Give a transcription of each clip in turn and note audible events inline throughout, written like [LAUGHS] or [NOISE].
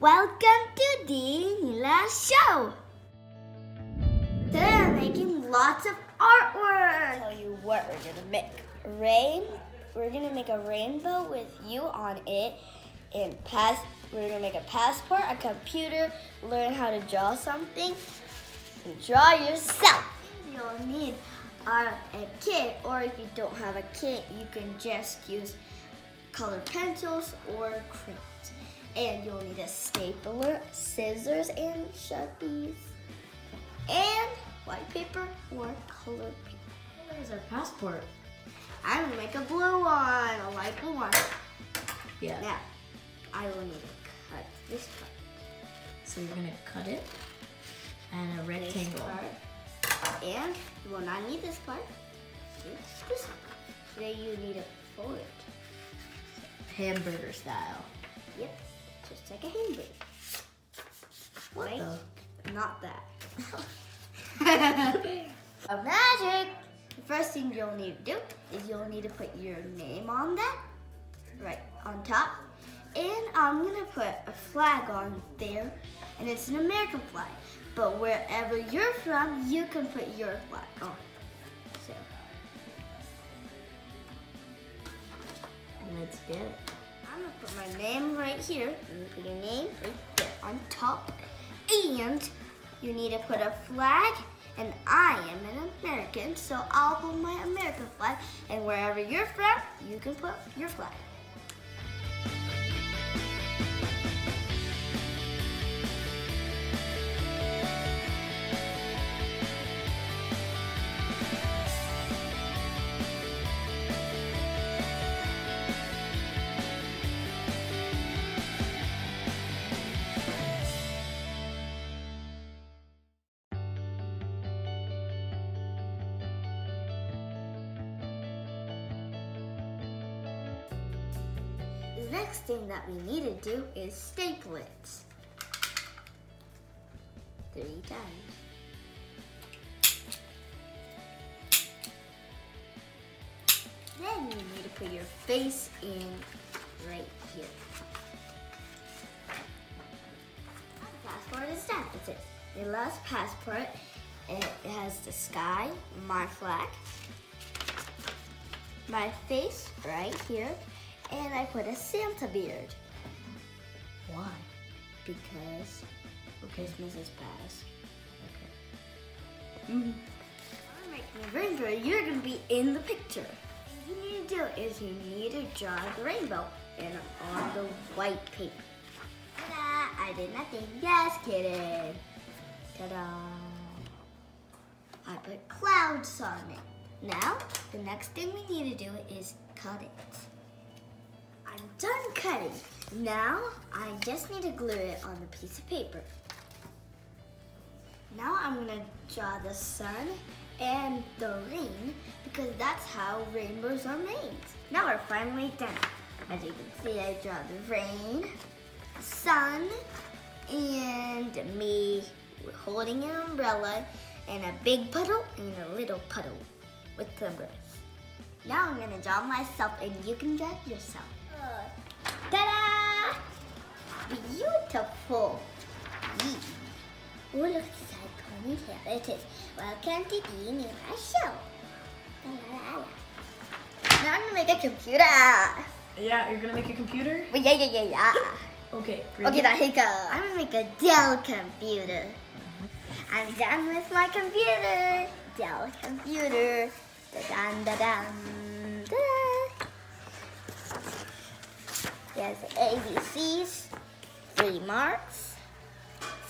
Welcome to the Nila Show. Today I'm making lots of artwork. I'll tell you what we're gonna make. Rain. We're gonna make a rainbow with you on it, and pass. We're gonna make a passport, a computer, learn how to draw something, and draw yourself. You'll need a kit, or if you don't have a kit, you can just use colored pencils or crayons. And you'll need a stapler, scissors, and sharpies, and white paper or colored paper. Where's our passport? I'm gonna make a blue one, a light blue one. Yeah. Now, I will need to cut this part. So you're gonna cut it and a rectangle. part. And you will not need this part. This part. Then you need to fold it. Hamburger style. Yep, just like a hamburger. What Right? the? Not that. [LAUGHS] [LAUGHS] a magic! The first thing you'll need to do is you'll need to put your name on that, right on top. And I'm gonna put a flag on there, and it's an American flag. But wherever you're from, you can put your flag on. So, Let's get it. I'm gonna put my name right here. You put your name right there on top. And you need to put a flag. And I am an American, so I'll put my American flag. And wherever you're from, you can put your flag. Next thing that we need to do is staple it. Three times. Then you need to put your face in right here. The passport is done. That's it. Your last passport, it has the sky, my flag, my face right here, and I put a Santa beard Why? because Christmas is past. Okay. I'm making a rainbow. You're gonna be in the picture. What you need to do is you need to draw the rainbow and on the white paper. Ta-da! I did nothing. Yes, kidding. Ta-da! I put clouds on it. Now, the next thing we need to do is cut it. I'm done cutting. Now, I just need to glue it on the piece of paper. Now I'm gonna draw the sun and the rain because that's how rainbows are made. Now we're finally done. As you can see, I draw the rain, sun, and me holding an umbrella and a big puddle and a little puddle with the umbrellas. Now I'm gonna draw myself and you can draw yourself. Ta-da! Beautiful. Oh, look at ponytail. There it is. Welcome to the Nila Show. Now I'm gonna make a computer. Yeah, you're gonna make a computer? But yeah, yeah, yeah, yeah. Okay. Okay, now here goes. I'm gonna make a Dell computer. I'm done with my computer. Dell computer. Da dun da da. Yes, ABCs, three marks,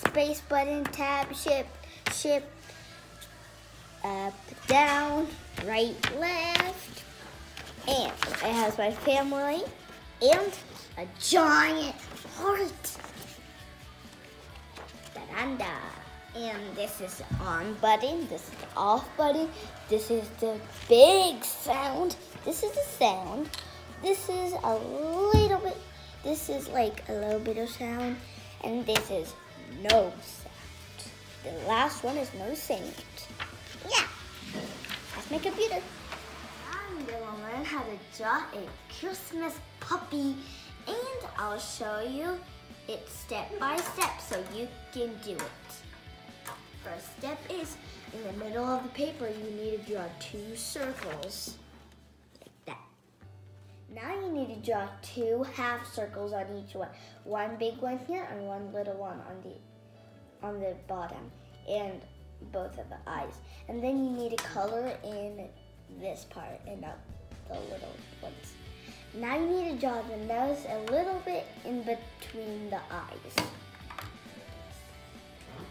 space button, tab, ship, ship, up, down, right, left, and it has my family and a giant heart. Da-da-da. And this is the on button, this is the off button, this is the big sound, this is the sound, this is a little this is like a little bit of sound, and this is no sound. The last one is no sound. Yeah, that's my computer. I'm gonna learn how to draw a Christmas puppy and I'll show you its step by step so you can do it. First step is in the middle of the paper, you need to draw two circles. Now you need to draw two half circles on each one. One big one here and one little one on the on the bottom and both of the eyes. And then you need to color in this part and not the little ones. Now you need to draw the nose a little bit in between the eyes.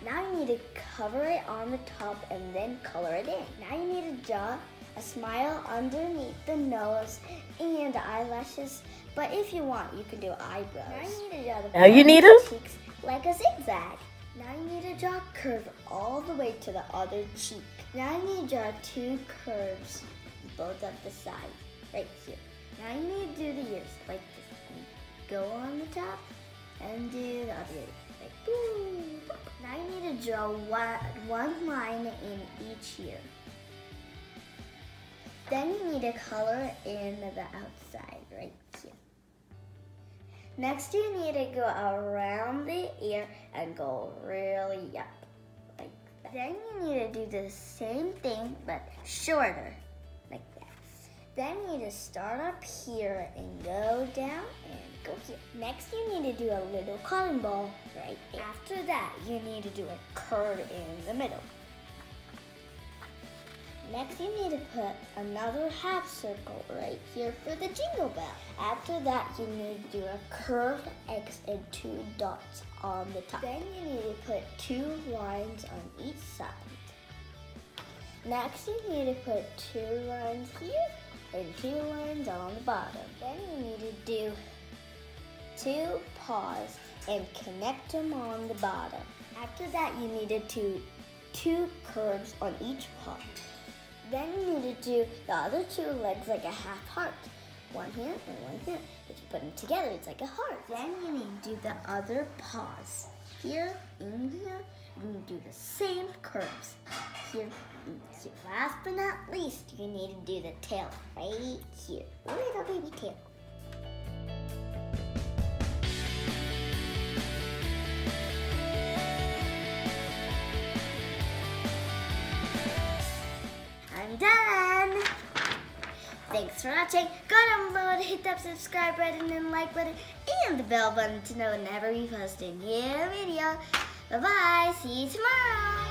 Now you need to cover it on the top and then color it in. Now you need to draw a smile underneath the nose and eyelashes. But if you want, you can do eyebrows. Now you need to draw the Now you need 'em? cheeks like a zigzag. Now you need to draw a curve all the way to the other cheek. Now you need to draw two curves, both of the sides, right here. Now you need to do the ears like this. And go on the top and do the other ear, like boom. Now you need to draw one, one line in each ear. Then you need to color in the outside right here. Next, you need to go around the ear and go really up, like that. Then you need to do the same thing, but shorter, like that. Then you need to start up here and go down and go here. Next, you need to do a little cotton ball right there. After that, you need to do a curve in the middle. Next, you need to put another half circle right here for the jingle bell. After that, you need to do a curved X and two dots on the top. Then you need to put two lines on each side. Next, you need to put two lines here and two lines on the bottom. Then you need to do two paws and connect them on the bottom. After that, you need to do two curves on each paw. Then you need to do the other two legs like a half heart. One here and one here. If you put them together, it's like a heart. Then you need to do the other paws. Here and here, and you do the same curves. Here here. Last but not least, you need to do the tail right here. Little baby tail. Thanks for watching. Go down below to hit that subscribe button and like button and the bell button to know whenever we post a new video. Bye bye. See you tomorrow.